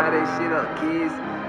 That shit up, kids.